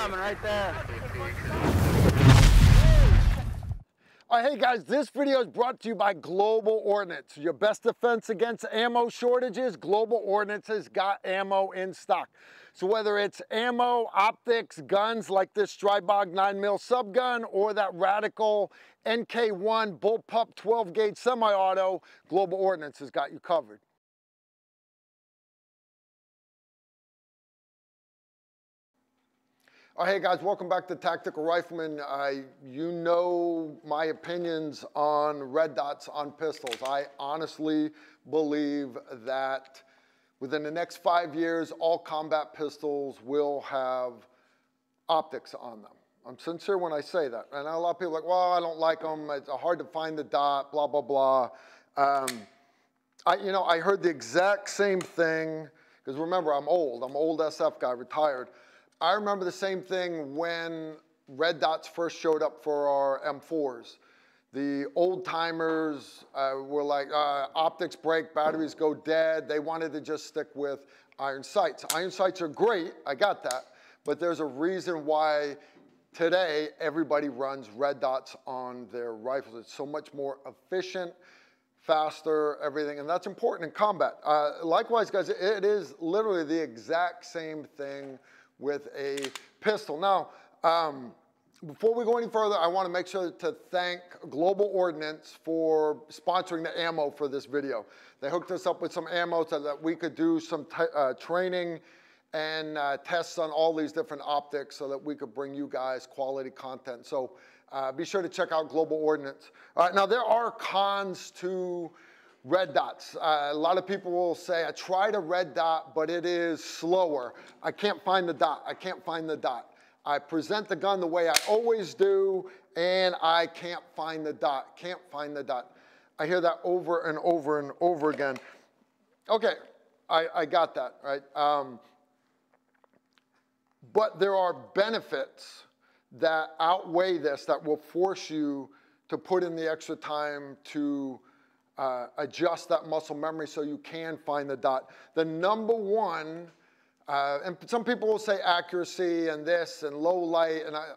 coming right there. All right, hey guys, this video is brought to you by Global Ordnance. Your best defense against ammo shortages, Global Ordnance has got ammo in stock. So whether it's ammo, optics, guns like this Stribog 9mm subgun or that Radikal NK1 Bullpup 12 gauge semi-auto, Global Ordnance has got you covered. Oh, hey guys, welcome back to Tactical Rifleman. I, you know my opinions on red dots on pistols. I honestly believe that within the next five years, all combat pistols will have optics on them. I'm sincere when I say that. And a lot of people are like, well, I don't like them. It's hard to find the dot, blah, blah, blah. Um, I, you know, I heard the exact same thing, because remember, I'm old. I'm old SF guy, retired. I remember the same thing when red dots first showed up for our M4s. The old timers uh, were like, uh, optics break, batteries go dead. They wanted to just stick with iron sights. Iron sights are great, I got that, but there's a reason why today everybody runs red dots on their rifles. It's so much more efficient, faster, everything, and that's important in combat. Uh, likewise, guys, it is literally the exact same thing with a pistol. Now, um, before we go any further, I want to make sure to thank Global Ordnance for sponsoring the ammo for this video. They hooked us up with some ammo so that we could do some uh, training and uh, tests on all these different optics so that we could bring you guys quality content. So uh, be sure to check out Global Ordnance. All right, now there are cons to red dots. Uh, a lot of people will say, I tried a red dot, but it is slower. I can't find the dot. I can't find the dot. I present the gun the way I always do, and I can't find the dot. Can't find the dot. I hear that over and over and over again. Okay, I, I got that, right? Um, but there are benefits that outweigh this that will force you to put in the extra time to uh, adjust that muscle memory so you can find the dot. The number one, uh, and some people will say accuracy and this and low light, and I,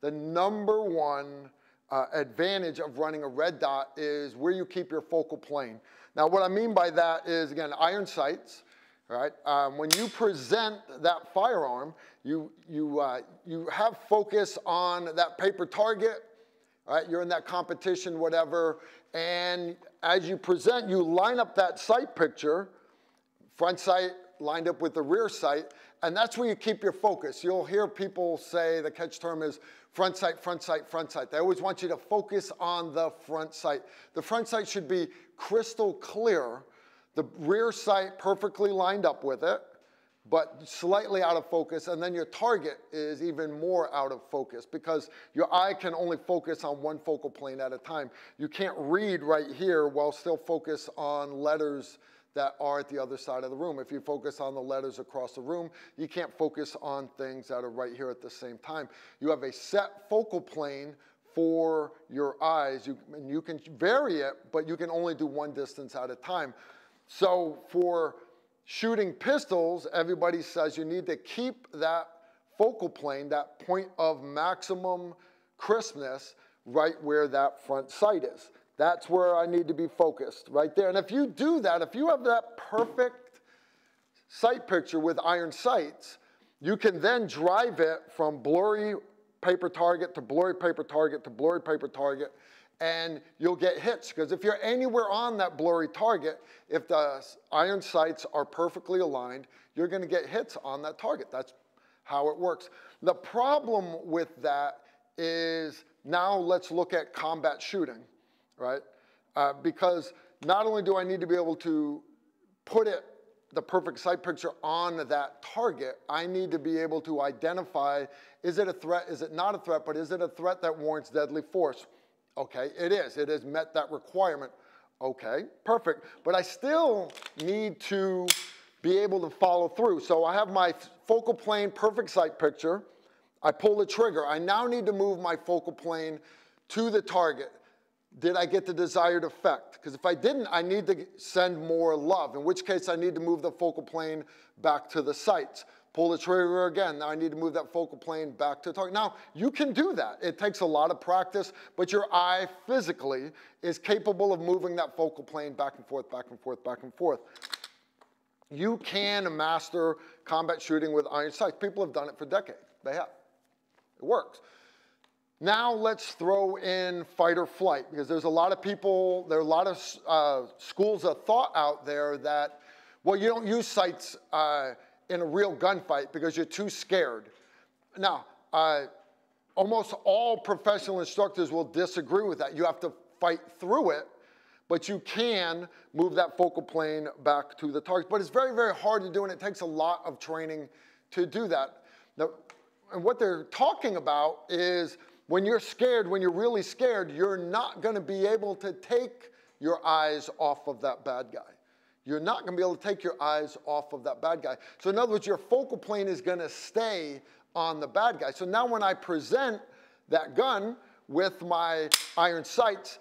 the number one uh, advantage of running a red dot is where you keep your focal plane. Now, what I mean by that is, again, iron sights, right? Um, when you present that firearm, you, you, uh, you have focus on that paper target, right? You're in that competition, whatever, and as you present, you line up that sight picture, front sight lined up with the rear sight, and that's where you keep your focus. You'll hear people say the catch term is front sight, front sight, front sight. They always want you to focus on the front sight. The front sight should be crystal clear, the rear sight perfectly lined up with it, but slightly out of focus, and then your target is even more out of focus because your eye can only focus on one focal plane at a time. You can't read right here while still focus on letters that are at the other side of the room. If you focus on the letters across the room, you can't focus on things that are right here at the same time. You have a set focal plane for your eyes, you, and you can vary it, but you can only do one distance at a time. So for shooting pistols, everybody says you need to keep that focal plane, that point of maximum crispness, right where that front sight is. That's where I need to be focused, right there. And if you do that, if you have that perfect sight picture with iron sights, you can then drive it from blurry paper target to blurry paper target to blurry paper target and you'll get hits. Because if you're anywhere on that blurry target, if the iron sights are perfectly aligned, you're going to get hits on that target. That's how it works. The problem with that is now let's look at combat shooting, right? Uh, because not only do I need to be able to put it, the perfect sight picture on that target, I need to be able to identify, is it a threat, is it not a threat, but is it a threat that warrants deadly force? Okay, it is. It has met that requirement. Okay, perfect. But I still need to be able to follow through. So I have my focal plane perfect sight picture. I pull the trigger. I now need to move my focal plane to the target. Did I get the desired effect? Because if I didn't, I need to send more love, in which case I need to move the focal plane back to the sights. Pull the trigger again. Now I need to move that focal plane back to the target. Now, you can do that. It takes a lot of practice, but your eye physically is capable of moving that focal plane back and forth, back and forth, back and forth. You can master combat shooting with iron sights. People have done it for decades. They have. It works. Now let's throw in fight or flight because there's a lot of people, there are a lot of uh, schools of thought out there that, well, you don't use sights uh, in a real gunfight because you're too scared. Now, uh, almost all professional instructors will disagree with that. You have to fight through it, but you can move that focal plane back to the target. But it's very, very hard to do, and it takes a lot of training to do that. Now, and what they're talking about is when you're scared, when you're really scared, you're not going to be able to take your eyes off of that bad guy. You're not going to be able to take your eyes off of that bad guy. So in other words, your focal plane is going to stay on the bad guy. So now when I present that gun with my iron sights,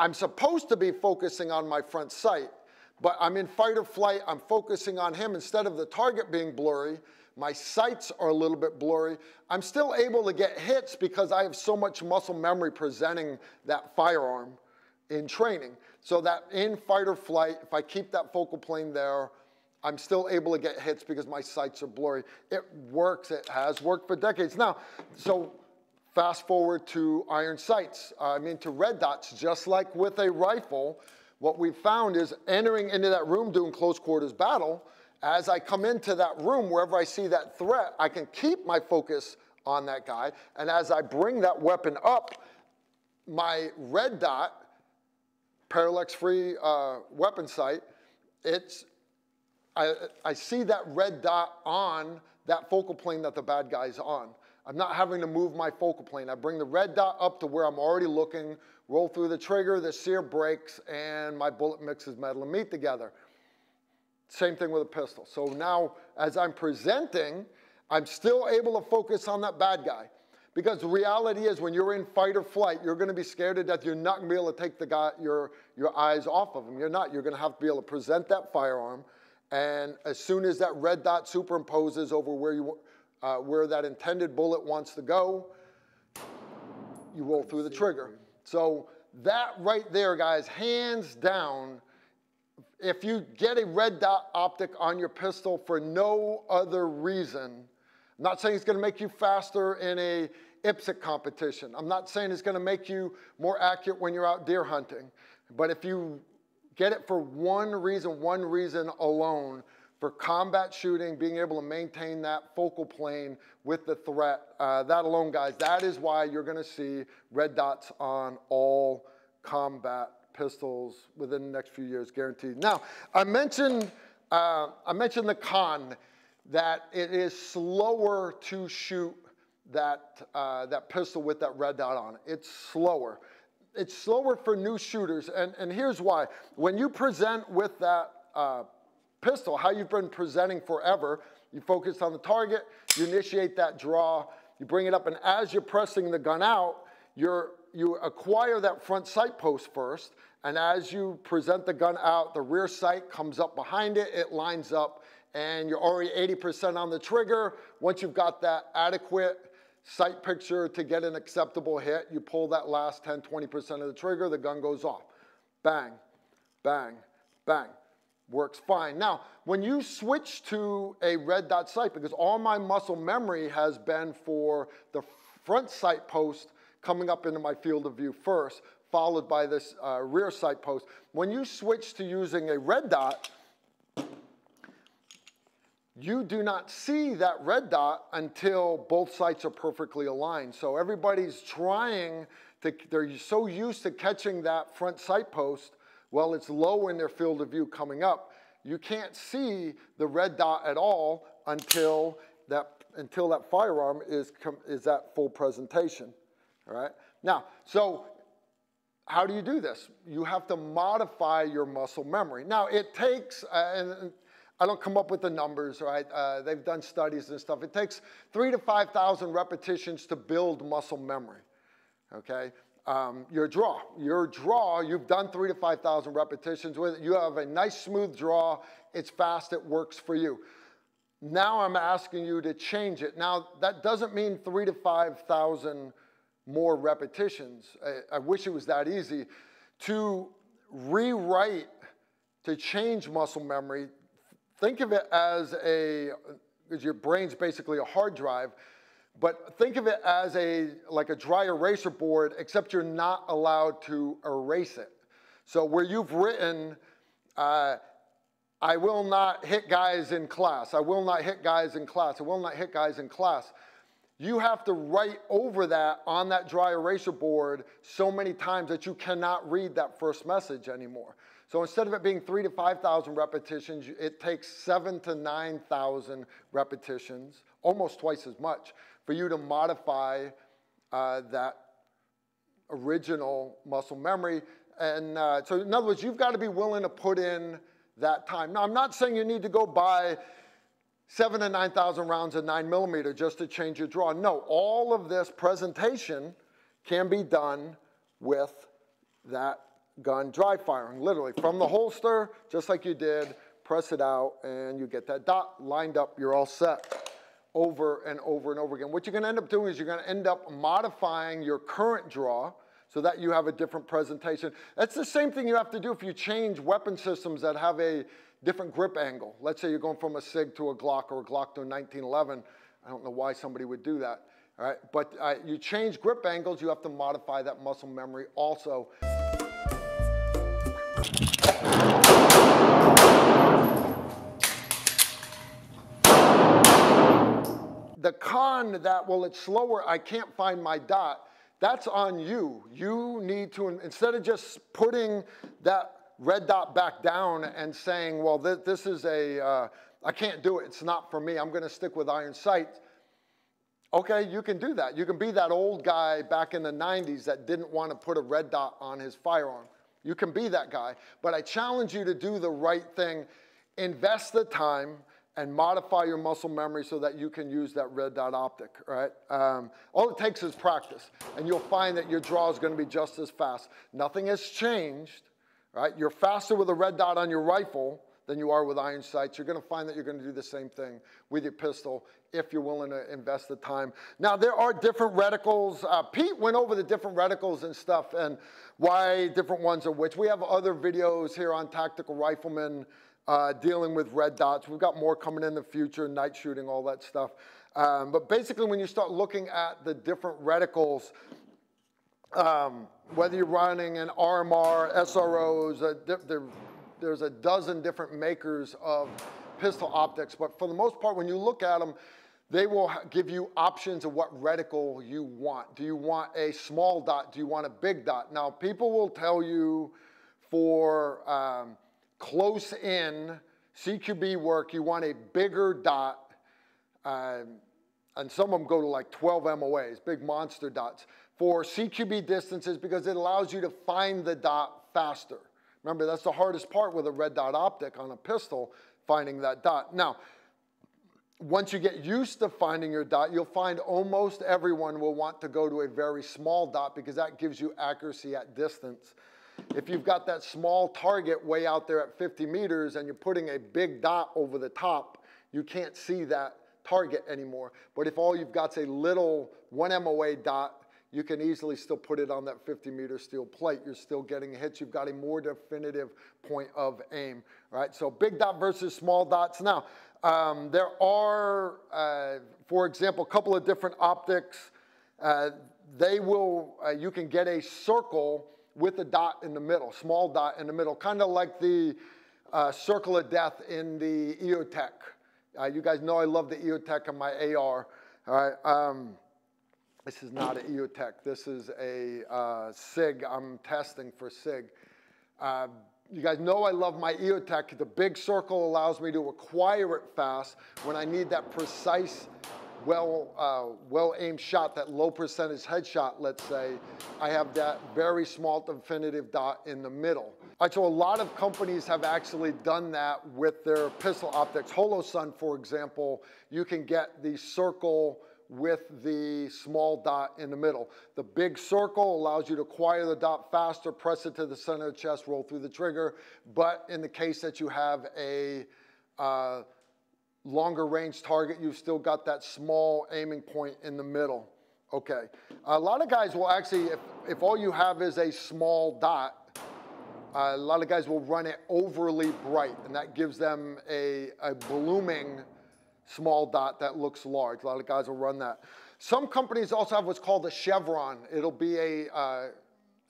I'm supposed to be focusing on my front sight, but I'm in fight or flight. I'm focusing on him instead of the target being blurry. My sights are a little bit blurry. I'm still able to get hits because I have so much muscle memory presenting that firearm in training. So that in fight or flight, if I keep that focal plane there, I'm still able to get hits because my sights are blurry. It works, it has worked for decades. Now, so fast forward to iron sights, I mean to red dots, just like with a rifle, what we found is entering into that room doing close quarters battle, as I come into that room, wherever I see that threat, I can keep my focus on that guy. And as I bring that weapon up, my red dot parallax-free uh, weapon sight, it's, I, I see that red dot on that focal plane that the bad guy's on. I'm not having to move my focal plane. I bring the red dot up to where I'm already looking, roll through the trigger, the sear breaks, and my bullet mixes metal and meat together. Same thing with a pistol. So now, as I'm presenting, I'm still able to focus on that bad guy. Because the reality is when you're in fight or flight, you're going to be scared to death. You're not going to be able to take the guy, your, your eyes off of him. You're not. You're going to have to be able to present that firearm. And as soon as that red dot superimposes over where, you, uh, where that intended bullet wants to go, you roll through the trigger. So that right there, guys, hands down, if you get a red dot optic on your pistol for no other reason I'm not saying it's going to make you faster in a IPSC competition. I'm not saying it's going to make you more accurate when you're out deer hunting. But if you get it for one reason, one reason alone, for combat shooting, being able to maintain that focal plane with the threat, uh, that alone, guys, that is why you're going to see red dots on all combat pistols within the next few years, guaranteed. Now, I mentioned, uh, I mentioned the con that it is slower to shoot that, uh, that pistol with that red dot on it. It's slower. It's slower for new shooters, and, and here's why. When you present with that uh, pistol, how you've been presenting forever, you focus on the target, you initiate that draw, you bring it up, and as you're pressing the gun out, you're, you acquire that front sight post first, and as you present the gun out, the rear sight comes up behind it, it lines up, and you're already 80% on the trigger. Once you've got that adequate sight picture to get an acceptable hit, you pull that last 10, 20% of the trigger, the gun goes off. Bang, bang, bang. Works fine. Now, when you switch to a red dot sight, because all my muscle memory has been for the front sight post coming up into my field of view first, followed by this uh, rear sight post. When you switch to using a red dot, you do not see that red dot until both sights are perfectly aligned. So everybody's trying to, they're so used to catching that front sight post, while it's low in their field of view coming up. You can't see the red dot at all until that, until that firearm is, is at full presentation, all right? Now, so how do you do this? You have to modify your muscle memory. Now, it takes, uh, and I don't come up with the numbers, right? Uh, they've done studies and stuff. It takes three to 5,000 repetitions to build muscle memory, okay? um, your draw. Your draw, you've done three to 5,000 repetitions with it. You have a nice smooth draw. It's fast, it works for you. Now I'm asking you to change it. Now, that doesn't mean three to 5,000 more repetitions. I, I wish it was that easy. To rewrite, to change muscle memory, think of it as a, because your brain's basically a hard drive, but think of it as a, like a dry eraser board, except you're not allowed to erase it. So where you've written, uh, I will not hit guys in class. I will not hit guys in class. I will not hit guys in class. You have to write over that on that dry eraser board so many times that you cannot read that first message anymore. So instead of it being three to 5,000 repetitions, it takes seven to 9,000 repetitions, almost twice as much, for you to modify uh, that original muscle memory. And uh, so in other words, you've got to be willing to put in that time. Now, I'm not saying you need to go buy seven to 9,000 rounds of nine millimeter just to change your draw. No, all of this presentation can be done with that gun dry firing, literally from the holster, just like you did, press it out and you get that dot lined up, you're all set over and over and over again. What you're gonna end up doing is you're gonna end up modifying your current draw so that you have a different presentation. That's the same thing you have to do if you change weapon systems that have a different grip angle. Let's say you're going from a SIG to a Glock or a Glock to a 1911. I don't know why somebody would do that. All right, but uh, you change grip angles, you have to modify that muscle memory also. The con that, well, it's slower, I can't find my dot, that's on you. You need to, instead of just putting that red dot back down and saying, well, th this is a, uh, I can't do it, it's not for me, I'm gonna stick with iron sights. Okay, you can do that. You can be that old guy back in the 90s that didn't want to put a red dot on his firearm. You can be that guy. But I challenge you to do the right thing. Invest the time and modify your muscle memory so that you can use that red dot optic, right? Um, all it takes is practice, and you'll find that your draw is going to be just as fast. Nothing has changed, right? You're faster with a red dot on your rifle than you are with iron sights. You're going to find that you're going to do the same thing with your pistol if you're willing to invest the time. Now, there are different reticles. Uh, Pete went over the different reticles and stuff and why different ones are which. We have other videos here on Tactical Rifleman uh, dealing with red dots. We've got more coming in the future, night shooting, all that stuff. Um, but basically, when you start looking at the different reticles, um, whether you're running an RMR, SROs, uh, there's a dozen different makers of pistol optics. But for the most part, when you look at them, they will give you options of what reticle you want. Do you want a small dot? Do you want a big dot? Now, people will tell you for um, close in CQB work, you want a bigger dot. Um, and some of them go to like 12 MOAs, big monster dots, for CQB distances because it allows you to find the dot faster. Remember, that's the hardest part with a red dot optic on a pistol, finding that dot. Now, once you get used to finding your dot, you'll find almost everyone will want to go to a very small dot because that gives you accuracy at distance. If you've got that small target way out there at 50 meters and you're putting a big dot over the top, you can't see that target anymore. But if all you've got is a little 1 MOA dot, you can easily still put it on that 50 meter steel plate. You're still getting hits. You've got a more definitive point of aim, right? So big dot versus small dots. Now, um, there are, uh, for example, a couple of different optics. Uh, they will, uh, you can get a circle with a dot in the middle, small dot in the middle, kind of like the uh, circle of death in the EOTech. Uh, you guys know I love the EOTech on my AR. All right. Um, this is not an EOTech. This is a uh, SIG. I'm testing for SIG. Uh, you guys know I love my EOTech. The big circle allows me to acquire it fast when I need that precise well, uh, well-aimed shot, that low percentage headshot, let's say, I have that very small definitive dot in the middle. All right, so a lot of companies have actually done that with their pistol optics. Holosun, for example, you can get the circle with the small dot in the middle. The big circle allows you to acquire the dot faster, press it to the center of the chest, roll through the trigger. But in the case that you have a uh, longer range target, you've still got that small aiming point in the middle. Okay. A lot of guys will actually, if, if all you have is a small dot, uh, a lot of guys will run it overly bright, and that gives them a, a blooming small dot that looks large. A lot of guys will run that. Some companies also have what's called a chevron. It'll be a, uh,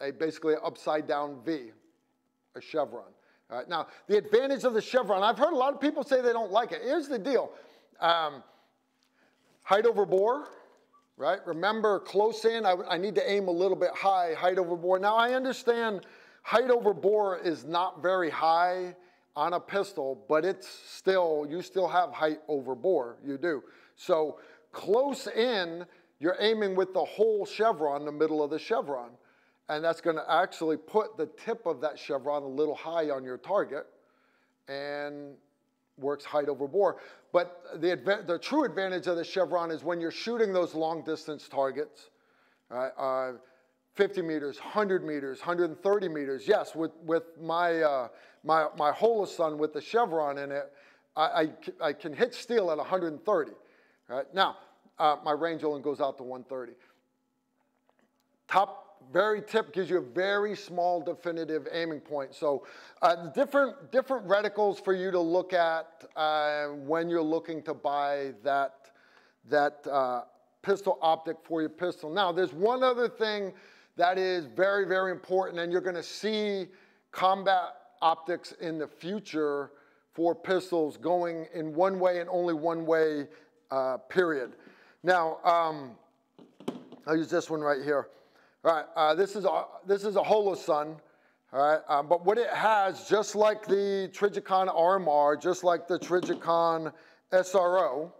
a basically upside down V, a chevron. All right, now, the advantage of the chevron, I've heard a lot of people say they don't like it. Here's the deal. Um, height over bore, right? Remember, close in, I, I need to aim a little bit high, height over bore. Now, I understand height over bore is not very high on a pistol, but it's still, you still have height over bore, you do. So close in, you're aiming with the whole chevron, the middle of the chevron. And that's gonna actually put the tip of that chevron a little high on your target and works height over bore. But the, the true advantage of the chevron is when you're shooting those long distance targets, right, uh, 50 meters, 100 meters, 130 meters. Yes, with, with my, uh, my, my Holosun with the chevron in it, I, I, I, can hit steel at 130. Right? Now, uh, my range only goes out to 130. Top very tip gives you a very small definitive aiming point. So uh, different, different reticles for you to look at uh, when you're looking to buy that, that uh, pistol optic for your pistol. Now, there's one other thing that is very, very important, and you're gonna see combat optics in the future for pistols going in one way and only one way, uh, period. Now, um, I'll use this one right here. All right, uh, this is a this is a Holosun. All right, um, but what it has, just like the Trijicon RMR, just like the Trijicon SRO,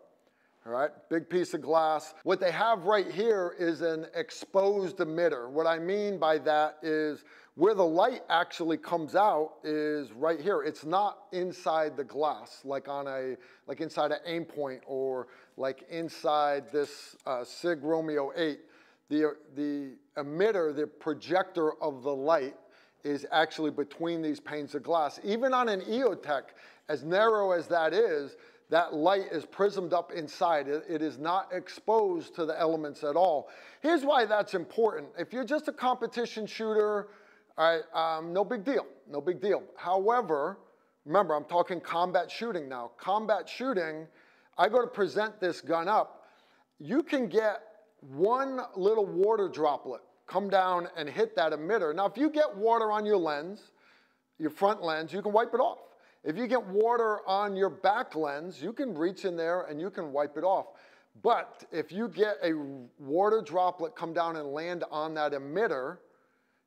all right, big piece of glass. What they have right here is an exposed emitter. What I mean by that is where the light actually comes out is right here. It's not inside the glass, like on a, like inside an Aimpoint or like inside this uh, SIG Romeo 8. The, the emitter, the projector of the light, is actually between these panes of glass. Even on an EOTech, as narrow as that is, that light is prismed up inside. It, is not exposed to the elements at all. Here's why that's important. If you're just a competition shooter, all right, um, no big deal, no big deal. However, remember, I'm talking combat shooting now. Combat shooting, I go to present this gun up, you can get one little water droplet come down and hit that emitter. Now, if you get water on your lens, your front lens, you can wipe it off. If you get water on your back lens, you can reach in there and you can wipe it off. But if you get a water droplet come down and land on that emitter,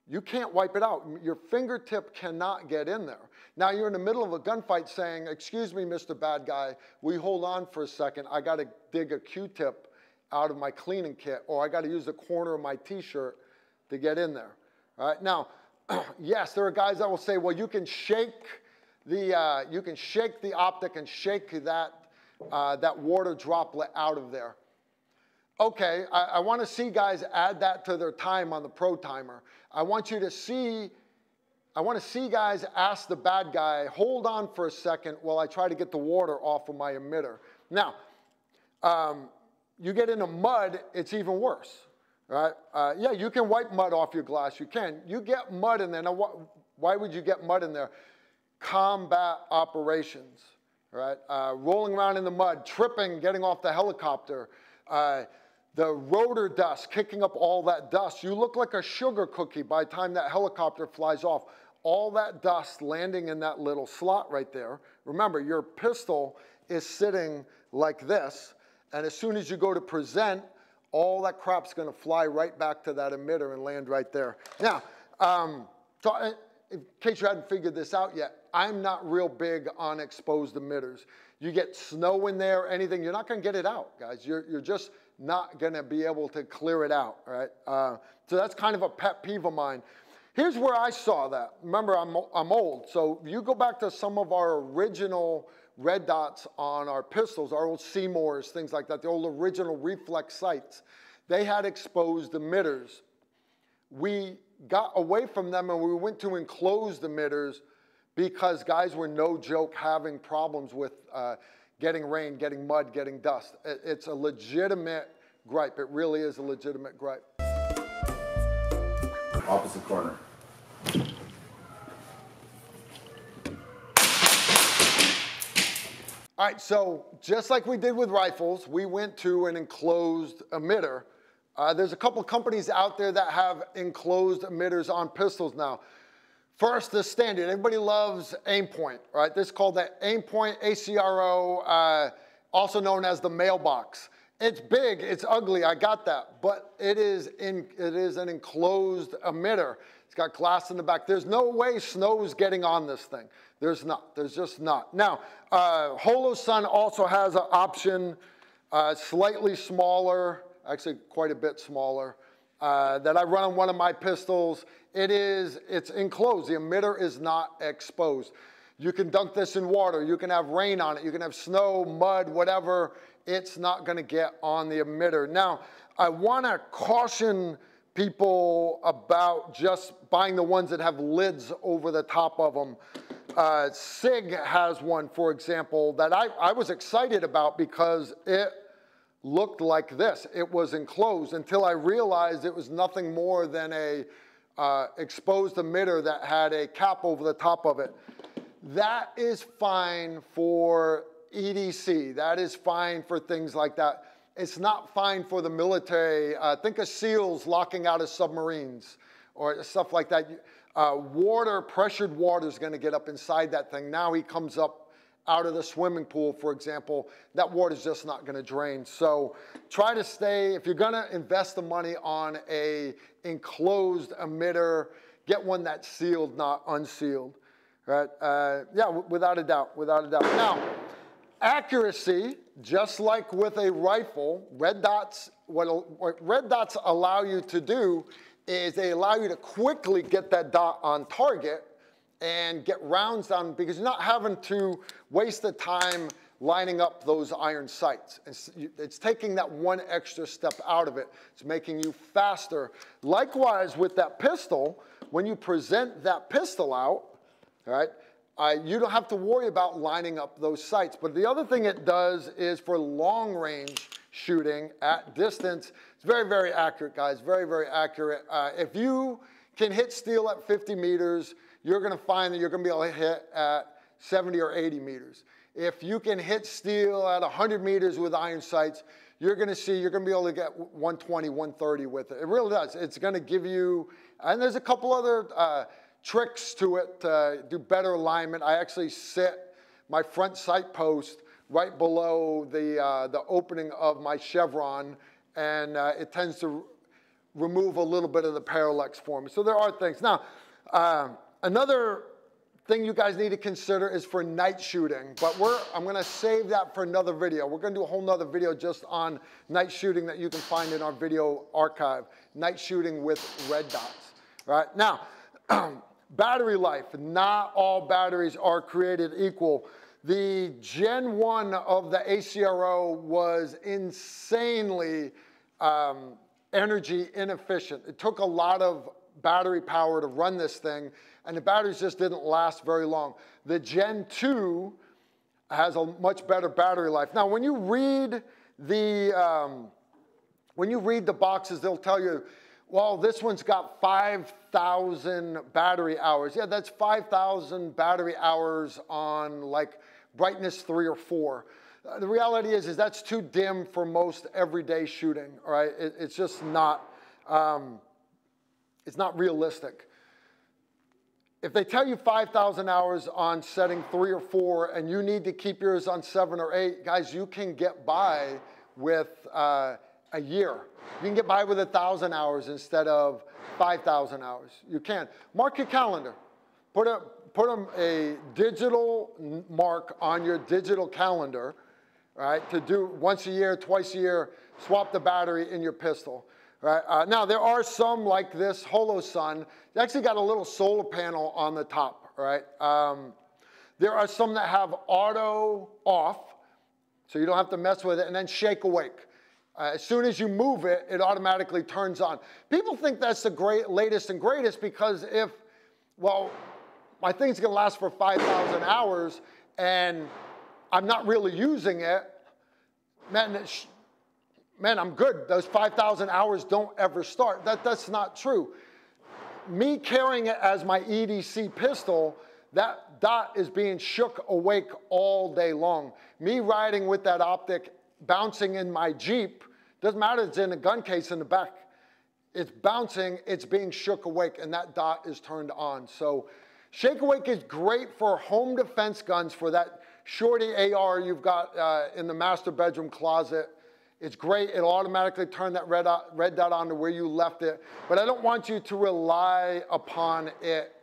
you can't wipe it out. Your fingertip cannot get in there. Now you're in the middle of a gunfight saying, excuse me, Mr. Bad Guy, we hold on for a second. I got to dig a Q-tip out of my cleaning kit, or I got to use the corner of my t-shirt to get in there. All right, now, yes, there are guys that will say, well, you can shake the, uh, you can shake the optic and shake that, uh, that water droplet out of there. Okay, I, I want to see guys add that to their time on the pro timer. I want you to see, I want to see guys ask the bad guy, hold on for a second while I try to get the water off of my emitter. Now, um, you get into mud, it's even worse, right? Uh, yeah, you can wipe mud off your glass, you can. You get mud in there. Now, wh why would you get mud in there? Combat operations, right? Uh, rolling around in the mud, tripping, getting off the helicopter, uh, the rotor dust, kicking up all that dust. You look like a sugar cookie by the time that helicopter flies off. All that dust landing in that little slot right there. Remember, your pistol is sitting like this, and as soon as you go to present, all that crap's gonna fly right back to that emitter and land right there. Now, um, so uh, in case you hadn't figured this out yet, I'm not real big on exposed emitters. You get snow in there, anything, you're not gonna get it out, guys. You're, you're just not gonna be able to clear it out, right? Uh, so that's kind of a pet peeve of mine. Here's where I saw that. Remember, I'm, I'm old, so you go back to some of our original red dots on our pistols, our old C-MOREs, things like that, the old original reflex sights. They had exposed emitters. We got away from them and we went to enclosed emitters because guys were no joke having problems with uh, getting rain, getting mud, getting dust. It's a legitimate gripe. It really is a legitimate gripe. Opposite corner. All right, so just like we did with rifles, we went to an enclosed emitter. Uh, there's a couple companies out there that have enclosed emitters on pistols now. First, the standard. Everybody loves Aimpoint, right? This is called the Aimpoint ACRO, uh, also known as the mailbox. It's big, it's ugly, I got that, but it is, in, it is an enclosed emitter. It's got glass in the back. There's no way snow's getting on this thing. There's not, there's just not. Now, uh, Holosun also has an option, uh, slightly smaller, actually quite a bit smaller, uh, that I run on one of my pistols. It is, it's enclosed. The emitter is not exposed. You can dunk this in water. You can have rain on it. You can have snow, mud, whatever. It's not going to get on the emitter. Now, I want to caution people about just buying the ones that have lids over the top of them. Uh, SIG has one, for example, that I, I was excited about because it looked like this. It was enclosed until I realized it was nothing more than a uh, exposed emitter that had a cap over the top of it. That is fine for EDC. That is fine for things like that. It's not fine for the military. Uh, think of SEALs locking out of submarines or stuff like that. Uh, water, pressured water is going to get up inside that thing. Now he comes up out of the swimming pool, for example, that water is just not going to drain. So try to stay, if you're going to invest the money on a enclosed emitter, get one that's sealed, not unsealed. Right? Uh, yeah, without a doubt, without a doubt. Now, accuracy, just like with a rifle, red dots, what, what red dots allow you to do is they allow you to quickly get that dot on target and get rounds down because you're not having to waste the time lining up those iron sights. It's, it's, taking that one extra step out of it. It's making you faster. Likewise with that pistol, when you present that pistol out, right, uh, you don't have to worry about lining up those sights. But the other thing it does is for long range shooting at distance, it's very, very accurate, guys, very, very accurate. Uh, if you can hit steel at 50 meters, you're going to find that you're going to be able to hit at 70 or 80 meters. If you can hit steel at 100 meters with iron sights, you're going to see you're going to be able to get 120, 130 with it. It really does. It's going to give you, and there's a couple other uh, tricks to it to do better alignment. I actually sit my front sight post right below the, uh, the opening of my chevron, and uh, it tends to remove a little bit of the parallax for me. So there are things. Now, um, Another thing you guys need to consider is for night shooting, but we're, I'm gonna save that for another video. We're gonna do a whole nother video just on night shooting that you can find in our video archive, night shooting with red dots, right? Now, battery life, not all batteries are created equal. The Gen 1 of the ACRO was insanely um, energy inefficient. It took a lot of battery power to run this thing, and the batteries just didn't last very long. The Gen 2 has a much better battery life. Now, when you read the, um, when you read the boxes, they'll tell you, well, this one's got 5,000 battery hours. Yeah, that's 5,000 battery hours on like brightness three or four. Uh, the reality is, is that's too dim for most everyday shooting, right? It, it's just not, um, it's not realistic. If they tell you 5,000 hours on setting three or four and you need to keep yours on seven or eight, guys, you can get by with uh, a year. You can get by with 1,000 hours instead of 5,000 hours. You can. Mark your calendar. Put a, put a, a digital mark on your digital calendar, right, to do once a year, twice a year, swap the battery in your pistol. Right? Uh, now, there are some like this Holosun. They actually got a little solar panel on the top, right? Um, There are some that have auto off, so you don't have to mess with it, and then shake awake. Uh, as soon as you move it, it automatically turns on. People think that's the great, latest and greatest because if, well, my thing's gonna last for 5,000 hours and I'm not really using it, man, man, I'm good. Those 5,000 hours don't ever start. That, that's not true. Me carrying it as my EDC pistol, that dot is being shook awake all day long. Me riding with that optic, bouncing in my Jeep, doesn't matter it's in a gun case in the back. It's bouncing, it's being shook awake, and that dot is turned on. So Shake Awake is great for home defense guns for that shorty AR you've got uh, in the master bedroom closet. It's great. It'll automatically turn that red dot, red dot on to where you left it. But I don't want you to rely upon it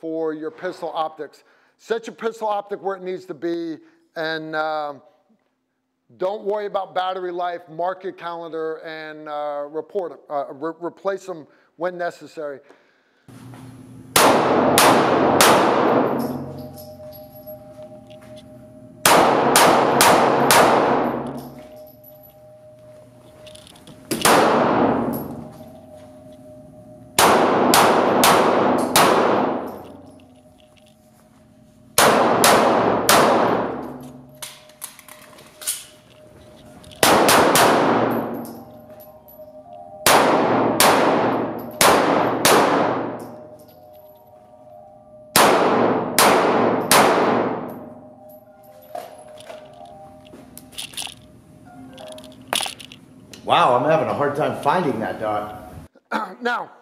for your pistol optics. Set your pistol optic where it needs to be and uh, don't worry about battery life. Mark your calendar and uh, report, uh, re replace them when necessary. Wow, I'm having a hard time finding that dot. now,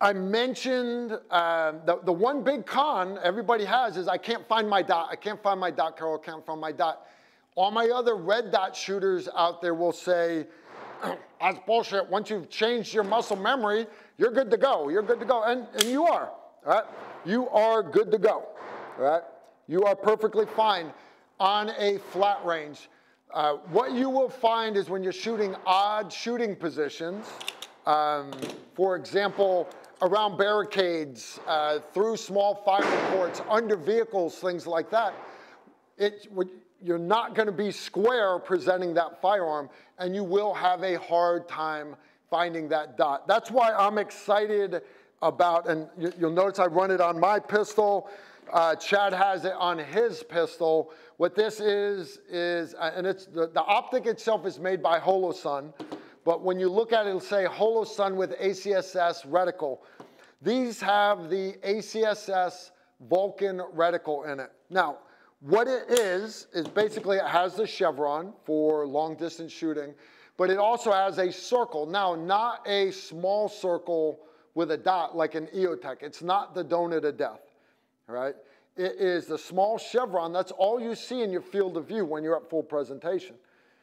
I mentioned uh, the, the one big con everybody has is I can't find my dot. I can't find my dot, Carol. I can't find my dot. All my other red dot shooters out there will say, that's bullshit. Once you've changed your muscle memory, you're good to go. You're good to go. And, and you are, all right? You are good to go, all right? You are perfectly fine on a flat range. Uh, what you will find is when you're shooting odd shooting positions, um, for example, around barricades, uh, through small firing ports, under vehicles, things like that, it, you're not going to be square presenting that firearm, and you will have a hard time finding that dot. That's why I'm excited about, and you'll notice I run it on my pistol. Uh, Chad has it on his pistol. What this is, is, uh, and it's the, the optic itself is made by Holosun, but when you look at it, it'll say Holosun with ACSS reticle. These have the ACSS Vulcan reticle in it. Now, what it is, is basically it has the chevron for long distance shooting, but it also has a circle. Now, not a small circle with a dot like an EOTech. It's not the donut of death right? It is the small chevron. That's all you see in your field of view when you're at full presentation.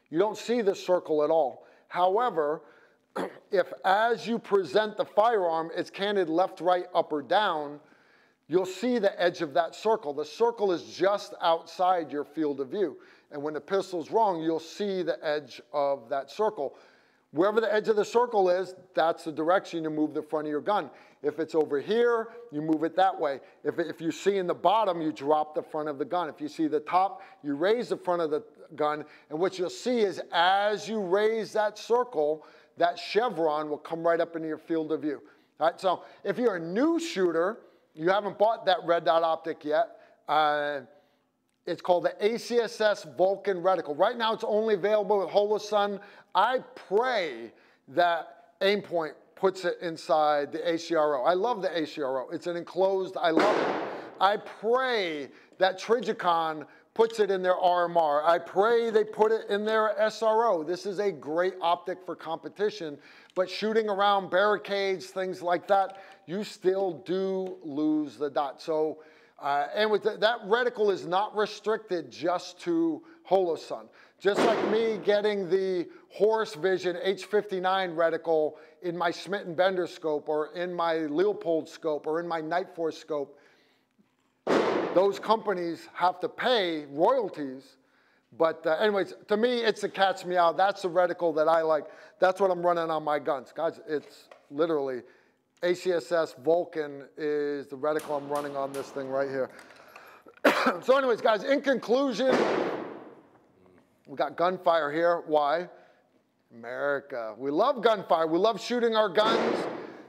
You don't see the circle at all. However, if as you present the firearm, it's canted left, right, up, or down, you'll see the edge of that circle. The circle is just outside your field of view. And when the pistol's wrong, you'll see the edge of that circle. Wherever the edge of the circle is, that's the direction you move the front of your gun. If it's over here, you move it that way. If, if you see in the bottom, you drop the front of the gun. If you see the top, you raise the front of the gun. And what you'll see is as you raise that circle, that chevron will come right up into your field of view. All right, so if you're a new shooter, you haven't bought that red dot optic yet, uh, it's called the ACSS Vulcan Reticle. Right now, it's only available with Holosun. I pray that Aimpoint puts it inside the ACRO. I love the ACRO. It's an enclosed, I love it. I pray that Trijicon puts it in their RMR. I pray they put it in their SRO. This is a great optic for competition, but shooting around barricades, things like that, you still do lose the dot. So uh, and with the, that reticle is not restricted just to Holosun. Just like me getting the Horus Vision H59 reticle in my Schmidt & Bender scope or in my Leupold scope or in my Nightforce scope, those companies have to pay royalties. But uh, anyways, to me, it's a cat's meow. That's the reticle that I like. That's what I'm running on my guns. Guys, it's literally ACSS Vulcan is the reticle I'm running on this thing right here. so anyways, guys, in conclusion, we got gunfire here. Why? America. We love gunfire. We love shooting our guns.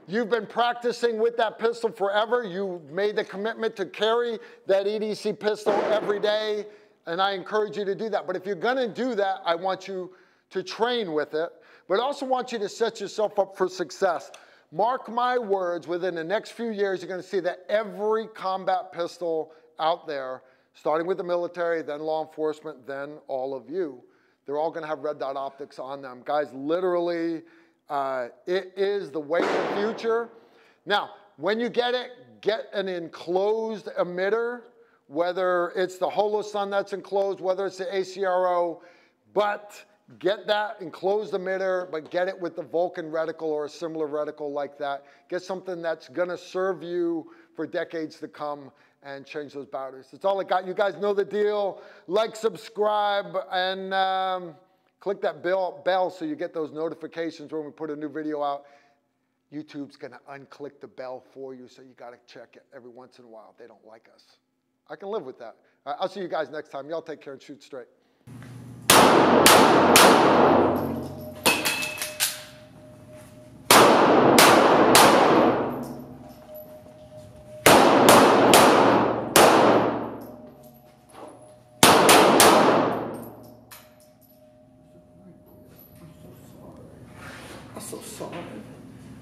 You've been practicing with that pistol forever. You made the commitment to carry that EDC pistol every day, and I encourage you to do that. But if you're gonna do that, I want you to train with it, but I also want you to set yourself up for success. Mark my words, within the next few years, you're gonna see that every combat pistol out there, starting with the military, then law enforcement, then all of you, they're all gonna have red dot optics on them. Guys, literally, uh, it is the way of the future. Now, when you get it, get an enclosed emitter, whether it's the Holosun that's enclosed, whether it's the ACRO, but get that enclosed emitter, but get it with the Vulcan reticle or a similar reticle like that. Get something that's gonna serve you for decades to come and change those boundaries. That's all I got. You guys know the deal. Like, subscribe, and um, click that bell, bell so you get those notifications when we put a new video out. YouTube's gonna unclick the bell for you, so you gotta check it every once in a while. They don't like us. I can live with that. I'll see you guys next time. Y'all take care and shoot straight. I'm so sorry.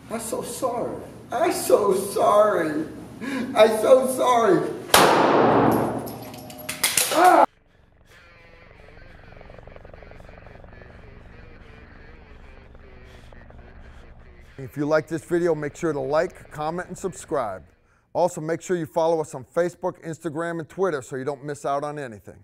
I'm so sorry. I'm so sorry. I'm so sorry. If you like this video, make sure to like, comment, and subscribe. Also, make sure you follow us on Facebook, Instagram, and Twitter so you don't miss out on anything.